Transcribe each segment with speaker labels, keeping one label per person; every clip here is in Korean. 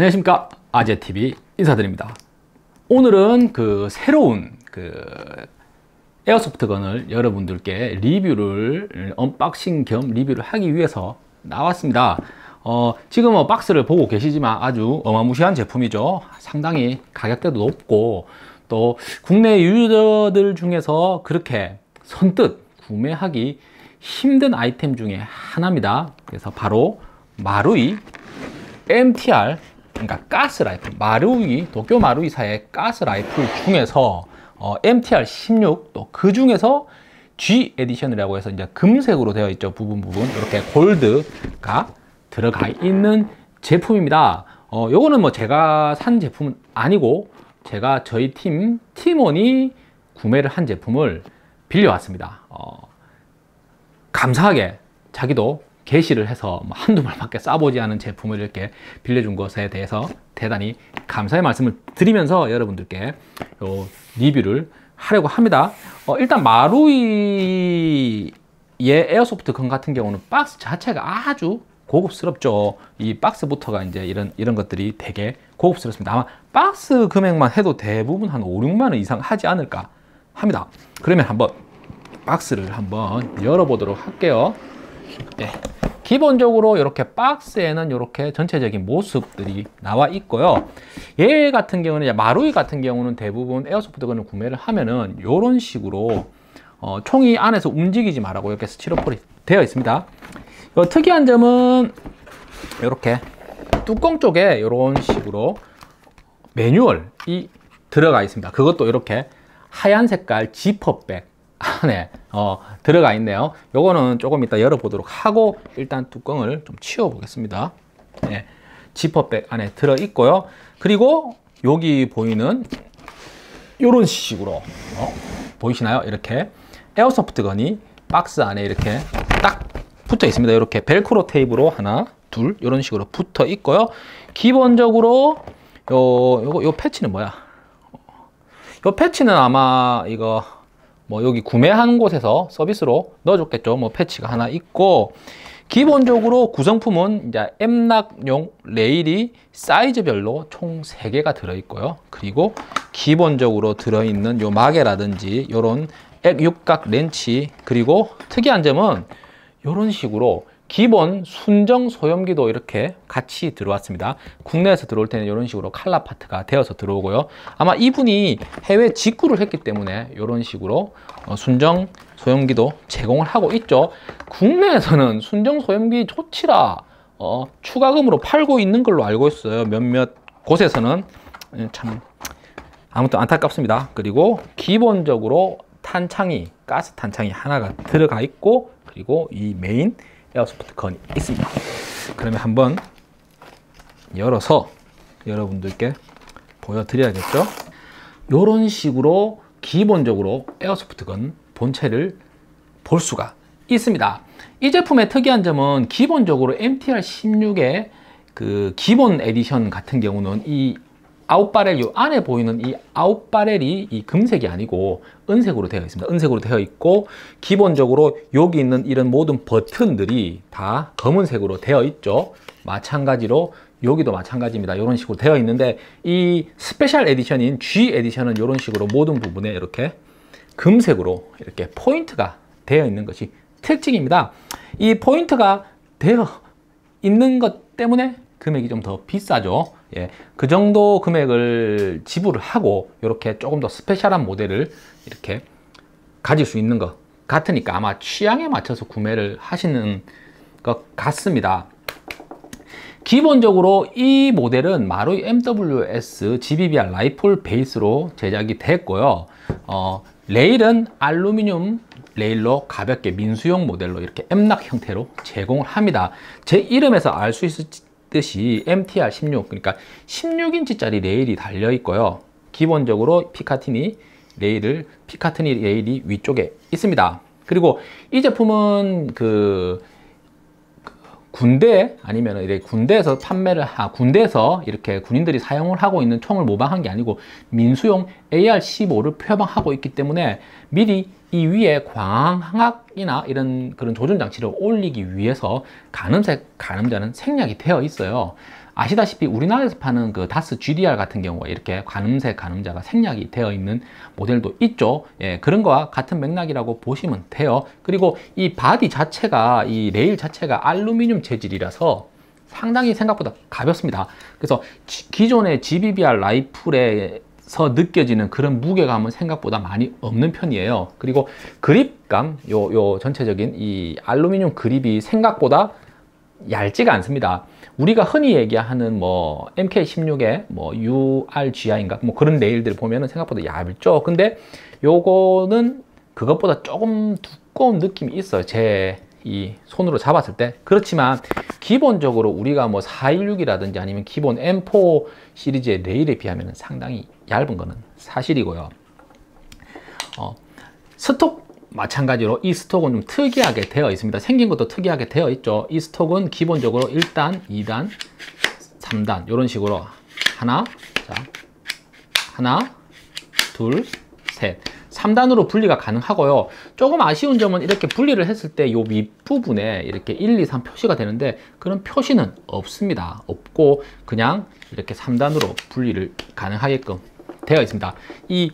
Speaker 1: 안녕하십니까? 아재TV 인사드립니다. 오늘은 그 새로운 그 airsoft gun을 여러분들께 리뷰를 unboxing 겸 리뷰를 하기 위해서 나왔습니다. 어, 지금 뭐 박스를 보고 계시지만 아주 어마무시한 제품이죠. 상당히 가격대도 높고 또 국내 유저들 중에서 그렇게 선뜻 구매하기 힘든 아이템 중에 하나입니다. 그래서 바로 마루이 MTR 그러니까 가스 라이플 마루이 도쿄 마루이사의 가스 라이플 중에서 어, MTR 16 또 그 중에서 G 에디션이라고 해서 이제 금색으로 되어 있죠. 부분 부분. 이렇게 골드가 들어가 있는 제품입니다. 어, 요거는 뭐 제가 산 제품은 아니고 제가 저희 팀 팀원이 구매를 한 제품을 빌려왔습니다. 어, 감사하게 자기도 개시를 해서 뭐 한두 발밖에 쏴보지 않은 제품을 이렇게 빌려준 것에 대해서 대단히 감사의 말씀을 드리면서 여러분들께 요 리뷰를 하려고 합니다. 어, 일단 마루이의 airsoft gun 같은 경우는 박스 자체가 아주 고급스럽죠. 이 박스부터가 이제 이런 이런 것들이 되게 고급스럽습니다. 아마 박스 금액만 해도 대부분 한 5, 6만 원 이상 하지 않을까 합니다. 그러면 한번 박스를 한번 열어보도록 할게요. 네. 기본적으로 이렇게 박스에는 이렇게 전체적인 모습들이 나와 있고요. 얘 같은 경우는 마루이 같은 경우는 대부분 에어소프트건을 구매를 하면은 이런 식으로 어, 총이 안에서 움직이지 말라고 이렇게 스티로폴이 되어 있습니다. 특이한 점은 이렇게 뚜껑 쪽에 이런 식으로 매뉴얼이 들어가 있습니다. 그것도 이렇게 하얀 색깔 지퍼백 안에 어, 들어가 있네요. 요거는 조금 이따 열어보도록 하고 일단 뚜껑을 좀 치워 보겠습니다. 네, 지퍼백 안에 들어 있고요. 그리고 여기 보이는 이런 식으로 어, 보이시나요? 이렇게 에어소프트 건이 박스 안에 이렇게 딱 붙어 있습니다. 이렇게 벨크로 테이프로 하나, 둘 이런 식으로 붙어 있고요. 기본적으로 요 요거 요 패치는 뭐야? 요 패치는 아마 이거 뭐 여기 구매하는 곳에서 서비스로 넣어줬겠죠. 뭐 패치가 하나 있고 기본적으로 구성품은 이제 M락용 레일이 사이즈별로 총 3개가 들어있고요. 그리고 기본적으로 들어있는 요 마개라든지 요런 액육각 렌치 그리고 특이한 점은 이런 식으로 기본 순정 소염기도 이렇게 같이 들어왔습니다. 국내에서 들어올 때는 이런 식으로 칼라 파트가 되어서 들어오고요. 아마 이분이 해외 직구를 했기 때문에 이런 식으로 어, 순정 소염기도 제공을 하고 있죠. 국내에서는 순정 소염기 좋지라 어, 추가금으로 팔고 있는 걸로 알고 있어요. 몇몇 곳에서는 음, 참 아무튼 안타깝습니다. 그리고 기본적으로 탄창이 가스 탄창이 하나가 들어가 있고 그리고 이 메인 airsoft gun이 있습니다. 그러면 한번 열어서 여러분들께 보여드려야겠죠? 이런 식으로 기본적으로 airsoft gun 본체를 볼 수가 있습니다. 이 제품의 특이한 점은 기본적으로 MTR 16의 그 기본 에디션 같은 경우는 이 out barrel 이 안에 보이는 이 out barrel이 이 금색이 아니고 은색으로 되어 있습니다. 은색으로 되어 있고 기본적으로 여기 있는 이런 모든 버튼들이 다 검은색으로 되어 있죠. 마찬가지로 여기도 마찬가지입니다. 이런 식으로 되어 있는데 이 스페셜 에디션인 G 에디션은 이런 식으로 모든 부분에 이렇게 금색으로 이렇게 포인트가 되어 있는 것이 특징입니다. 이 포인트가 되어 있는 것 때문에 금액이 좀 더 비싸죠. 예, 그 정도 금액을 지불을 하고 이렇게 조금 더 special한 모델을 이렇게 가질 수 있는 것 같으니까 아마 취향에 맞춰서 구매를 하시는 것 같습니다. 기본적으로 이 모델은 마루이 MWS GBBR 라이플 베이스로 제작이 됐고요. 어, 레일은 알루미늄 레일로 가볍게 민수용 모델로 이렇게 M락 형태로 제공을 합니다. 제 이름에서 알 수 있을지 듯이 MTR 16 그러니까 16인치짜리 레일이 달려 있고요. 기본적으로 피카티니 레일을 피카티니 레일이 위쪽에 있습니다. 그리고 이 제품은 그, 그 군대 아니면 이렇게 군대에서 판매를 하 군대에서 이렇게 군인들이 사용을 하고 있는 총을 모방한 게 아니고 민수용 AR-15를 표방하고 있기 때문에 미리 이 위에 광학이나 이런 그런 조준 장치를 올리기 위해서 가늠쇠 가늠자는 생략이 되어 있어요. 아시다시피 우리나라에서 파는 그 DAS GDR 같은 경우가 이렇게 가늠쇠 가늠자가 생략이 되어 있는 모델도 있죠. 예, 그런 거와 같은 맥락이라고 보시면 돼요. 그리고 이 body 자체가 이 레일 자체가 알루미늄 재질이라서 상당히 생각보다 가볍습니다. 그래서 기존의 GBBR 라이플에 서 느껴지는 그런 무게감은 생각보다 많이 없는 편이에요. 그리고 그립감, 요, 요 전체적인 이 알루미늄 그립이 생각보다 얇지가 않습니다. 우리가 흔히 얘기하는 뭐 MK16의 뭐 URGI인가 뭐 그런 레일들 보면은 생각보다 얇죠. 근데 요거는 그것보다 조금 두꺼운 느낌이 있어요. 제 이 손으로 잡았을 때 그렇지만 기본적으로 우리가 뭐 416이라든지 아니면 기본 M4 시리즈의 레일에 비하면 상당히 얇은 거는 사실이고요. 어, 스톡 마찬가지로 이 스톡은 좀 특이하게 되어 있습니다. 생긴 것도 특이하게 되어 있죠. 이 스톡은 기본적으로 1단, 2단, 3단 이런 식으로 하나, 자, 하나, 둘, 셋. 3단으로 분리가 가능하고요. 조금 아쉬운 점은 이렇게 분리를 했을 때 이 윗부분에 이렇게 1, 2, 3 표시가 되는데 그런 표시는 없습니다. 없고 그냥 이렇게 3단으로 분리를 가능하게끔 되어 있습니다. 이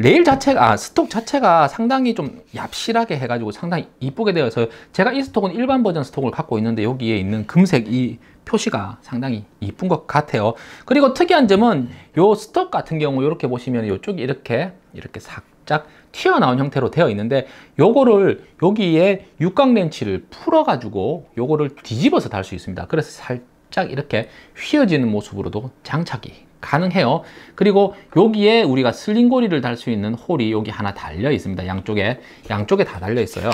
Speaker 1: 레일 자체가 아, stock 자체가 상당히 좀 얍실하게 해가지고 상당히 이쁘게 되어서 제가 이 stock은 일반 버전 stock을 갖고 있는데 여기에 있는 금색 이 표시가 상당히 이쁜 것 같아요. 그리고 특이한 점은 요 stock 같은 경우 이렇게 보시면 이쪽이 이렇게 이렇게 살짝 튀어나온 형태로 되어 있는데 요거를 여기에 육각 렌치를 풀어 가지고 요거를 뒤집어서 달 수 있습니다. 그래서 살짝 이렇게 휘어지는 모습으로도 장착이 가능해요. 그리고 여기에 우리가 슬링고리를 달 수 있는 홀이 여기 하나 달려 있습니다. 양쪽에 양쪽에 다 달려 있어요.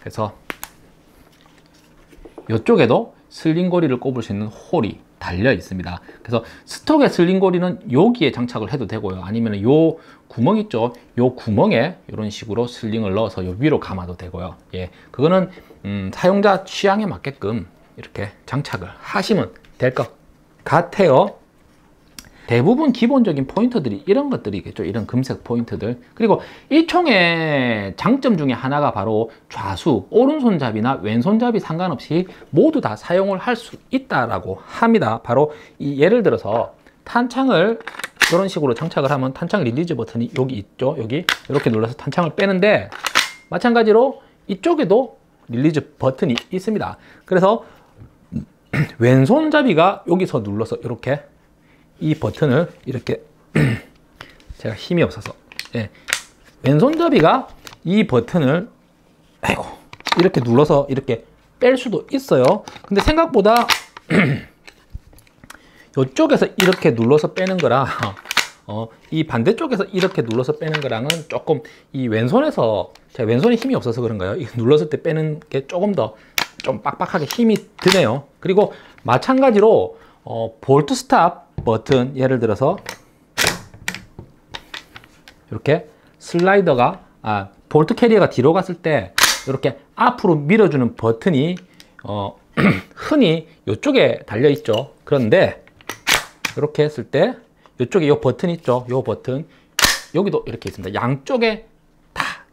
Speaker 1: 그래서 이쪽에도 슬링고리를 꼽을 수 있는 홀이 달려 있습니다. 그래서 스톡의 슬링고리는 여기에 장착을 해도 되고요. 아니면 요 구멍 있죠? 요 구멍에 이런 식으로 슬링을 넣어서 요 위로 감아도 되고요. 예, 그거는 음, 사용자 취향에 맞게끔 이렇게 장착을 하시면 될 것 같아요. 대부분 기본적인 포인트들이 이런 것들이겠죠. 이런 금색 포인트들. 그리고 이 총의 장점 중에 하나가 바로 좌수, 오른손잡이나 왼손잡이 상관없이 모두 다 사용을 할 수 있다라고 합니다. 바로 이 예를 들어서 탄창을 이런 식으로 장착을 하면 탄창 release 버튼이 여기 있죠. 여기 이렇게 눌러서 탄창을 빼는데 마찬가지로 이쪽에도 release 버튼이 있습니다. 그래서 왼손잡이가 여기서 눌러서 이렇게 이 버튼을 이렇게 제가 힘이 없어서 예. 왼손잡이가 이 버튼을 아이고 이렇게 눌러서 이렇게 뺄 수도 있어요 근데 생각보다 이쪽에서 이렇게 눌러서 빼는 거랑 어, 이 반대쪽에서 이렇게 눌러서 빼는 거랑은 조금 이 왼손에서 제가 왼손에 힘이 없어서 그런가요? 이 눌렀을 때 빼는 게 조금 더 좀 빡빡하게 힘이 드네요 그리고 마찬가지로 어, bolt stop 버튼 예를 들어서 이렇게 slider가 아, bolt carrier가 뒤로 갔을 때 이렇게 앞으로 밀어주는 버튼이 어, 흔히 이쪽에 달려 있죠. 그런데 이렇게 했을 때 이쪽에 이 버튼 있죠. 이 버튼. 여기도 이렇게 있습니다. 양쪽에 다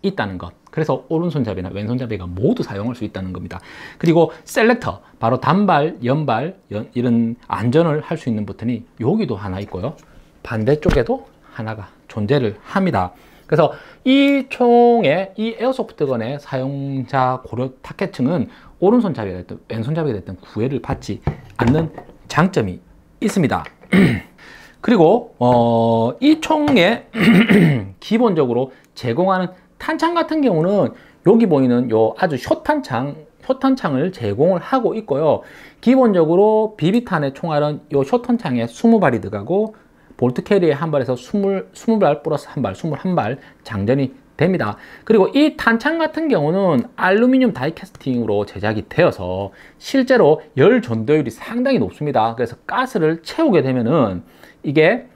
Speaker 1: 있다는 것 그래서 오른손잡이나 왼손잡이가 모두 사용할 수 있다는 겁니다. 그리고 셀렉터, 바로 단발, 연발, 연, 이런 안전을 할 수 있는 버튼이 여기도 하나 있고요. 반대쪽에도 하나가 존재를 합니다. 그래서 이 총의 이 에어소프트건의 사용자 고려 타겟층은 오른손잡이가 됐든 왼손잡이가 됐든 구애를 받지 않는 장점이 있습니다. 그리고 어, 이 총에 기본적으로 제공하는 탄창 같은 경우는 여기 보이는 요 아주 숏탄창 숏탄창을 제공을 하고 있고요 기본적으로 비비탄의 총알은 요 숏탄창에 20발이 들어가고 볼트 캐리에 한 발에서 20, 20발 플러스 한 발, 21발 장전이 됩니다. 그리고 이 탄창 같은 경우는 알루미늄 다이캐스팅으로 제작이 되어서 실제로 열 전도율이 상당히 높습니다. 그래서 가스를 채우게 되면은 이게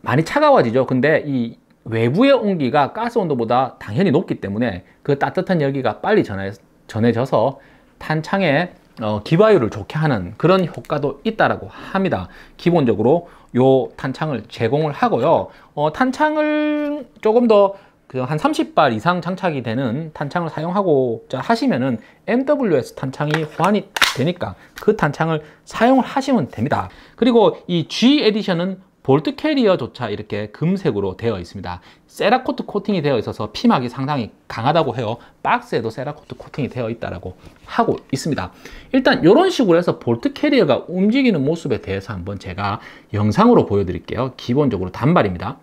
Speaker 1: 많이 차가워지죠. 근데 이 외부의 온기가 가스 온도보다 당연히 높기 때문에 그 따뜻한 열기가 빨리 전해, 전해져서 탄창의 어, 기바율을 좋게 하는 그런 효과도 있다라고 합니다. 기본적으로 요 탄창을 제공을 하고요. 어, 탄창을 조금 더 한 30발 이상 장착이 되는 탄창을 사용하고자 하시면은 MWS 탄창이 호환이 되니까 그 탄창을 사용을 하시면 됩니다. 그리고 이 G 에디션은 bolt carrier조차 이렇게 금색으로 되어 있습니다. Cerakote 코팅이 되어 있어서 피막이 상당히 강하다고 해요. 박스에도 Cerakote 코팅이 되어 있다고 하고 있습니다. 일단 이런 식으로 해서 bolt carrier가 움직이는 모습에 대해서 한번 제가 영상으로 보여드릴게요. 기본적으로 단발입니다.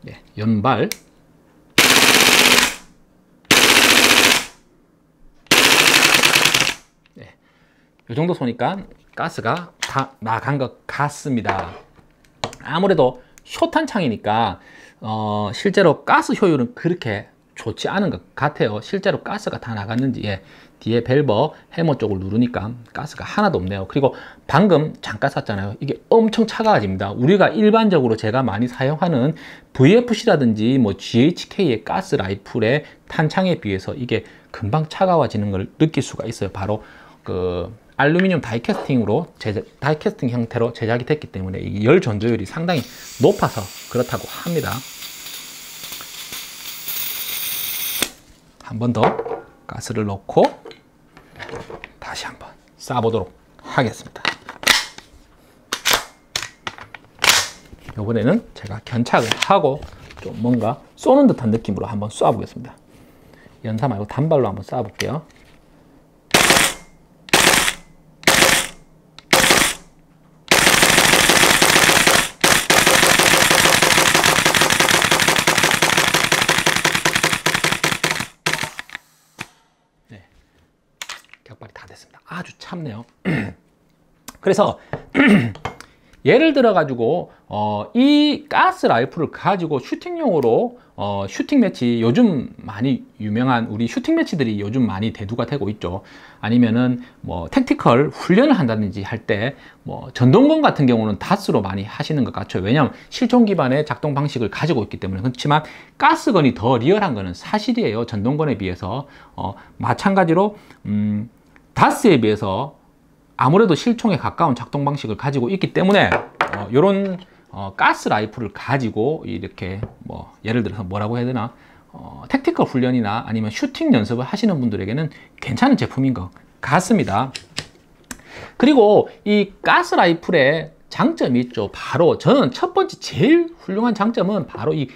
Speaker 1: 네, 연발 이 정도 쏘니까 가스가 다 나간 것 같습니다. 아무래도 쇼탄 창이니까 어, 실제로 가스 효율은 그렇게 좋지 않은 것 같아요. 실제로 가스가 다 나갔는지 예, 뒤에 밸버 해머 쪽을 누르니까 가스가 하나도 없네요. 그리고 방금 잠깐 쐈잖아요. 이게 엄청 차가워집니다. 우리가 일반적으로 제가 많이 사용하는 VFC라든지 뭐 GHK의 가스 라이플의 탄창에 비해서 이게 금방 차가워지는 걸 느낄 수가 있어요. 바로 그 알루미늄 다이캐스팅으로 제작, 다이캐스팅 형태로 제작이 됐기 때문에 열 전도율이 상당히 높아서 그렇다고 합니다. 한 번 더 가스를 넣고 다시 한번 쏴보도록 하겠습니다. 이번에는 제가 견착을 하고 좀 뭔가 쏘는 듯한 느낌으로 한번 쏴보겠습니다. 연사 말고 단발로 한번 쏴볼게요. 격발이 다 됐습니다. 아주 참네요. 그래서 예를 들어 가지고 어, 이 가스 라이플을 가지고 shooting용으로 어, shooting match 요즘 많이 유명한 우리 shooting match들이 요즘 많이 대두가 되고 있죠. 아니면은 뭐 tactical 훈련을 한다든지 할 때 뭐 전동건 같은 경우는 DAS로 많이 하시는 것 같죠. 왜냐하면 실총 기반의 작동 방식을 가지고 있기 때문에 그렇지만 가스건이 더 real한 거는 사실이에요. 전동건에 비해서 어, 마찬가지로 음, 다스에 비해서 아무래도 실총에 가까운 작동 방식을 가지고 있기 때문에 어, 이런 어, 가스 라이플을 가지고 이렇게 뭐 예를 들어서 뭐라고 해야 되나 어, tactical 훈련이나 아니면 슈팅 연습을 하시는 분들에게는 괜찮은 제품인 것 같습니다. 그리고 이 가스 라이플의 장점이 있죠. 바로 저는 첫 번째 제일 훌륭한 장점은 바로 이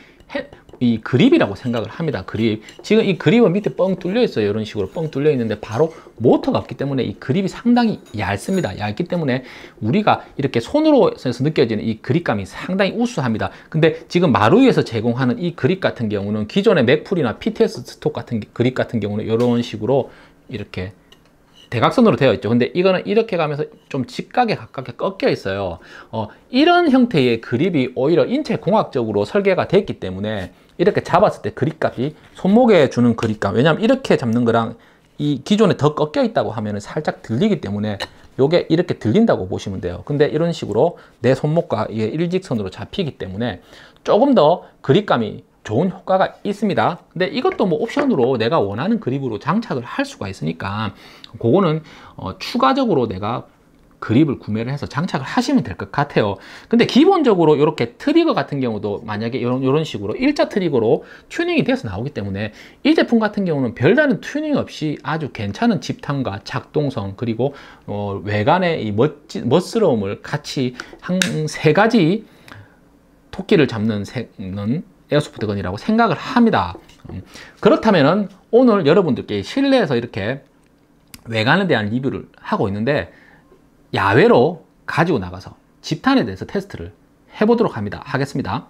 Speaker 1: 이 그립이라고 생각을 합니다. 그립. 지금 이 그립은 밑에 뻥 뚫려 있어요. 이런 식으로 뻥 뚫려 있는데 바로 모터가 없기 때문에 이 그립이 상당히 얇습니다. 얇기 때문에 우리가 이렇게 손으로 해서 느껴지는 이 그립감이 상당히 우수합니다. 근데 지금 마루에서 제공하는 이 그립 같은 경우는 기존의 맥풀이나 PTS 스톡 같은 그립 같은 경우는 이런 식으로 이렇게 대각선으로 되어 있죠. 근데 이거는 이렇게 가면서 좀 직각에 가깝게 꺾여 있어요. 어, 이런 형태의 그립이 오히려 인체 공학적으로 설계가 됐기 때문에 이렇게 잡았을 때 그립감이 손목에 주는 그립감 왜냐하면 이렇게 잡는 거랑 이 기존에 더 꺾여 있다고 하면 살짝 들리기 때문에 요게 이렇게 들린다고 보시면 돼요. 근데 이런 식으로 내 손목과 이게 일직선으로 잡히기 때문에 조금 더 그립감이 좋은 효과가 있습니다. 근데 이것도 뭐 옵션으로 내가 원하는 그립으로 장착을 할 수가 있으니까 그거는 어 추가적으로 내가 그립을 구매를 해서 장착을 하시면 될 것 같아요. 근데 기본적으로 이렇게 트리거 같은 경우도 만약에 이런, 이런 식으로 일자 트리거로 튜닝이 돼서 나오기 때문에 이 제품 같은 경우는 별다른 튜닝 없이 아주 괜찮은 집탄과 작동성 그리고 어, 외관의 이 멋지, 멋스러움을 같이 한 세 가지 토끼를 잡는 는 airsoft gun이라고 생각을 합니다. 음, 그렇다면 오늘 여러분들께 실내에서 이렇게 외관에 대한 리뷰를 하고 있는데 야외로 가지고 나가서 집탄에 대해서 테스트를 해보도록 합니다. 하겠습니다.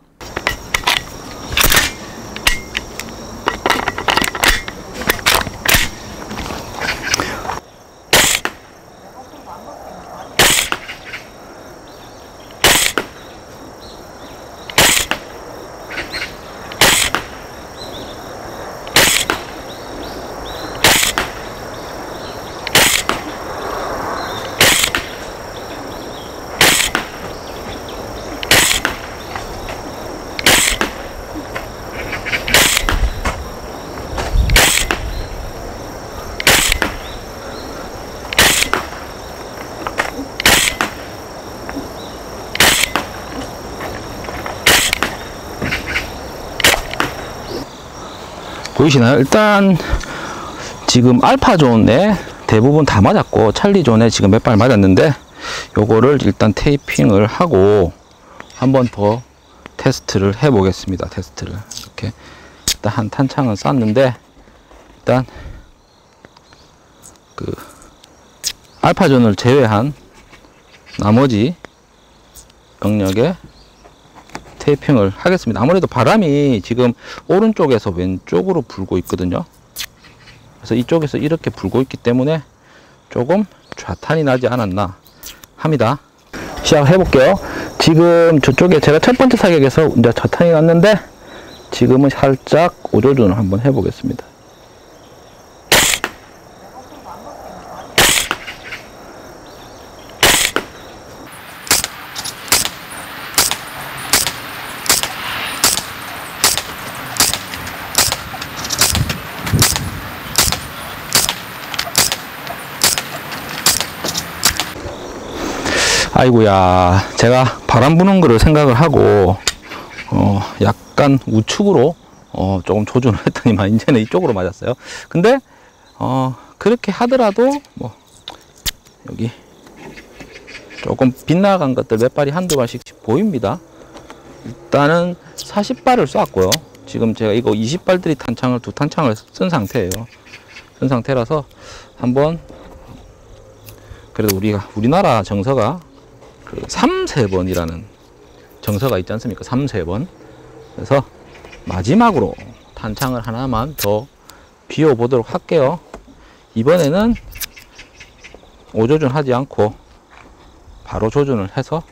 Speaker 1: 보이시나요? 일단 지금 알파존에 대부분 다 맞았고 찰리존에 지금 몇 발 맞았는데 요거를 일단 테이핑을 하고 한 번 더 테스트를 해 보겠습니다 테스트를 이렇게 일단 한 탄창은 쐈는데 일단 그 알파존을 제외한 나머지 영역에 테이핑을 하겠습니다 아무래도 바람이 지금 오른쪽에서 왼쪽으로 불고 있거든요 그래서 이쪽에서 이렇게 불고 있기 때문에 조금 좌탄이 나지 않았나 합니다. 시작해 볼게요. 지금 저쪽에 제가 첫 번째 사격에서 이제 좌탄이 났는데 지금은 살짝 오조준을 한번 해보겠습니다. 아이고야 제가 바람 부는 거를 생각을 하고 어 약간 우측으로 어 조금 조준을 했더니만 이제는 이쪽으로 맞았어요. 근데 어 그렇게 하더라도 뭐 여기 조금 빗나간 것들 몇 발이 한두 발씩 보입니다. 일단은 40발을 쐈고요. 지금 제가 이거 20발들이 탄창을 두 탄창을 쓴 상태예요. 쓴 상태라서 한번 그래도 우리가 우리나라 정서가 그 3, 세번이라는 정서가 있지 않습니까? 3, 세번 그래서 마지막으로 탄창을 하나만 더 비워 보도록 할게요. 이번에는 오조준 하지 않고 바로 조준을 해서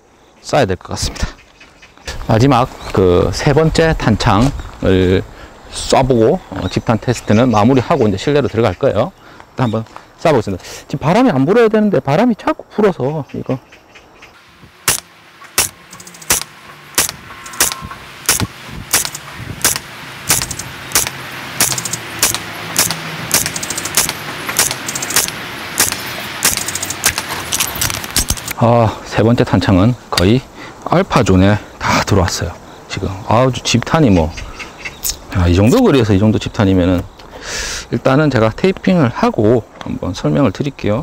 Speaker 1: 쏴야 될 것 같습니다. 마지막 그 세 번째 탄창을 쏴보고 어, 집탄 테스트는 마무리하고 이제 실내로 들어갈 거예요. 한번 쏴보겠습니다. 지금 바람이 안 불어야 되는데 바람이 자꾸 불어서 이거 아, 세 번째 탄창은 거의 알파존에 다 들어왔어요. 지금 아주 집탄이 뭐, 아, 이 정도 거리에서 이 정도 집탄이면은 일단은 제가 테이핑을 하고 한번 설명을 드릴게요.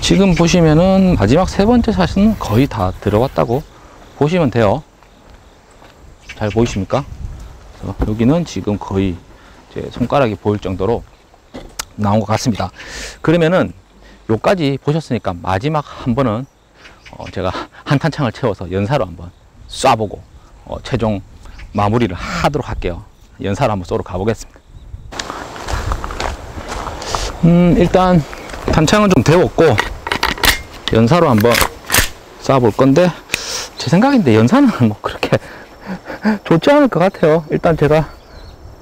Speaker 1: 지금 보시면은 마지막 세 번째 샷은 거의 다 들어갔다고 보시면 돼요. 잘 보이십니까? 여기는 지금 거의 제 손가락이 보일 정도로 나온 것 같습니다. 그러면은 요까지 보셨으니까 마지막 한 번은 어 제가 한 탄창을 채워서 연사로 한번 쏴보고 어 최종 마무리를 하도록 할게요. 연사로 한번 쏘러 가보겠습니다. 음 일단 탄창은 좀 데웠고 연사로 한번 쏴볼 건데 제 생각인데 연사는 뭐 그렇게 좋지 않을 것 같아요. 일단 제가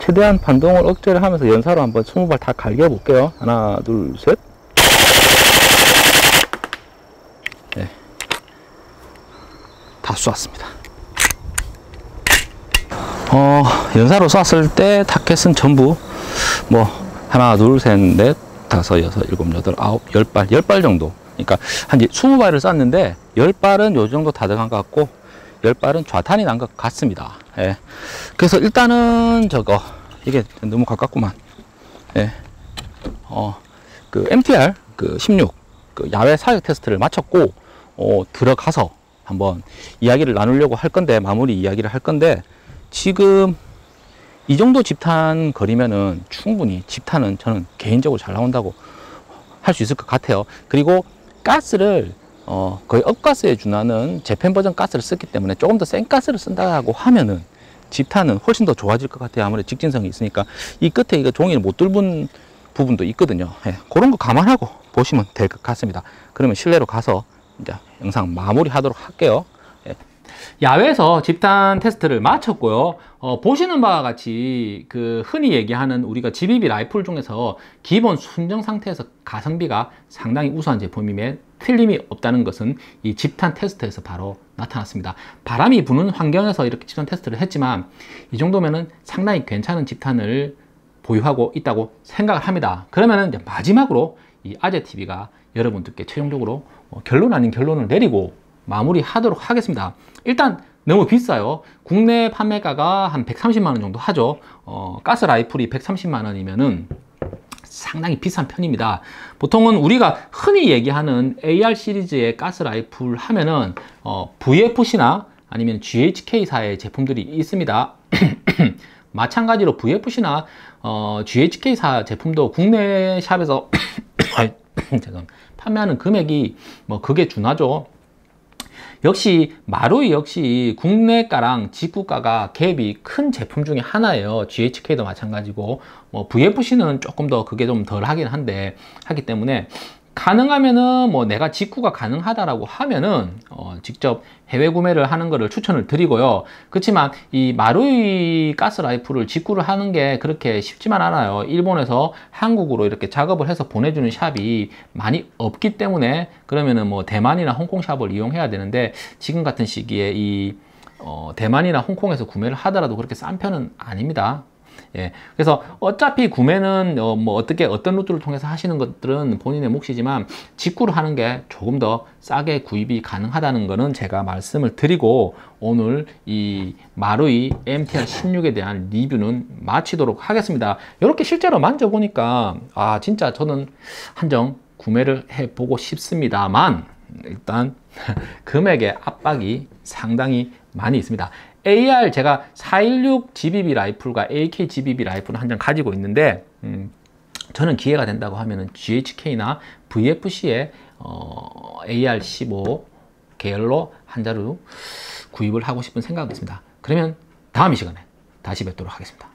Speaker 1: 최대한 반동을 억제를 하면서 연사로 한번 20발 다 갈겨 볼게요. 하나, 둘, 셋. 네. 다 쏘았습니다. 어, 연사로 쐈을 때 타켓은 전부 뭐 하나, 둘, 셋, 넷, 다섯, 여섯, 일곱, 여덟, 아홉, 열 발, 열 발 정도. 그러니까 한 20발을 쐈는데 열 발은 요 정도 다 들어간 것 같고 열 발은 좌탄이 난 것 같습니다. 예. 그래서 일단은 저거 이게 너무 가깝구만. 예. 어, 그 MTR 그 16, 그 야외 사격 테스트를 마쳤고, 어, 들어가서 한번 이야기를 나누려고 할 건데, 마무리 이야기를 할 건데, 지금 이 정도 집탄 거리면은 충분히 집탄은 저는 개인적으로 잘 나온다고 할 수 있을 것 같아요. 그리고 가스를 어, 거의 업가스에 준하는 재팬 버전 가스를 썼기 때문에 조금 더 센 가스를 쓴다고 하면은 집탄은 훨씬 더 좋아질 것 같아요. 아무래도 직진성이 있으니까 이 끝에 이거 종이를 못 뚫은 부분도 있거든요. 예, 그런 거 감안하고 보시면 될 것 같습니다. 그러면 실내로 가서 이제 영상 마무리하도록 할게요. 예. 야외에서 집탄 테스트를 마쳤고요. 어, 보시는 바와 같이 그 흔히 얘기하는 우리가 GBB 라이플 중에서 기본 순정 상태에서 가성비가 상당히 우수한 제품임에 틀림이 없다는 것은 이 집탄 테스트에서 바로 나타났습니다. 바람이 부는 환경에서 이렇게 집탄 테스트를 했지만 이 정도면은 상당히 괜찮은 집탄을 보유하고 있다고 생각을 합니다. 그러면은 이제 마지막으로 이 아재 TV가 여러분들께 최종적으로 어, 결론 아닌 결론을 내리고 마무리하도록 하겠습니다. 일단 너무 비싸요. 국내 판매가가 한 130만 원 정도 하죠. 어, 가스 라이플이 130만 원이면은 상당히 비싼 편입니다. 보통은 우리가 흔히 얘기하는 AR 시리즈의 가스 라이플 하면은 어, VFC나 아니면 GHK사의 제품들이 있습니다. 마찬가지로 VFC나 어, GHK사 제품도 국내 샵에서 판매하는 금액이 뭐 그게 준하죠. 역시 마루이 역시 국내가랑 직구가가 갭이 큰 제품 중에 하나예요. GHK도 마찬가지고 뭐 VFC는 조금 더 그게 좀 덜 하긴 한데 하기 때문에 가능하면은 뭐 내가 직구가 가능하다라고 하면은 어 직접 해외 구매를 하는 것을 추천을 드리고요. 그렇지만 이 마루이 가스 라이프를 직구를 하는 게 그렇게 쉽지만 않아요. 일본에서 한국으로 이렇게 작업을 해서 보내주는 샵이 많이 없기 때문에 그러면은 뭐 대만이나 홍콩 샵을 이용해야 되는데 지금 같은 시기에 이 어, 대만이나 홍콩에서 구매를 하더라도 그렇게 싼 편은 아닙니다. 예. 그래서 어차피 구매는 어, 뭐 어떻게 어떤 루트를 통해서 하시는 것들은 본인의 몫이지만 직구를 하는 게 조금 더 싸게 구입이 가능하다는 것은 제가 말씀을 드리고 오늘 이 마루이 MTR 16에 대한 리뷰는 마치도록 하겠습니다. 이렇게 실제로 만져보니까 아 진짜 저는 한정 구매를 해보고 싶습니다만 일단 금액의 압박이 상당히 많이 있습니다. AR 제가 416 GBB 라이플과 AK GBB 라이플을 한 장 가지고 있는데 음, 저는 기회가 된다고 하면은 GHK나 VFC의 어, AR15 계열로 한 자루 구입을 하고 싶은 생각이 있습니다. 그러면 다음 이 시간에 다시 뵙도록 하겠습니다.